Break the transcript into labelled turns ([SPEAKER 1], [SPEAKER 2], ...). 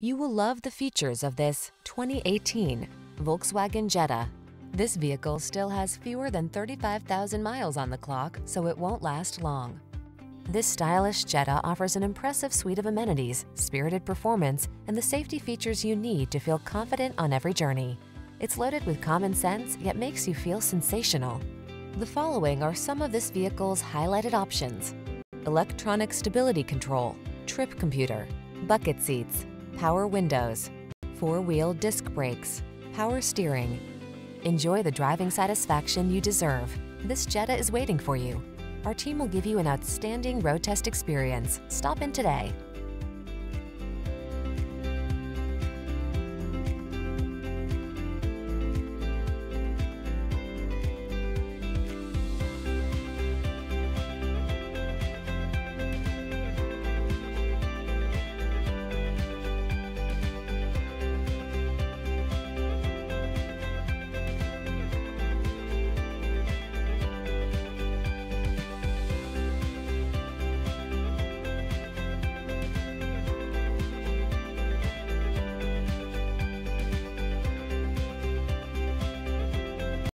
[SPEAKER 1] You will love the features of this 2018 Volkswagen Jetta. This vehicle still has fewer than 35,000 miles on the clock, so it won't last long. This stylish Jetta offers an impressive suite of amenities, spirited performance, and the safety features you need to feel confident on every journey. It's loaded with common sense, yet makes you feel sensational. The following are some of this vehicle's highlighted options. Electronic stability control, trip computer, bucket seats, power windows, four-wheel disc brakes, power steering. Enjoy the driving satisfaction you deserve. This Jetta is waiting for you. Our team will give you an outstanding road test experience. Stop in today.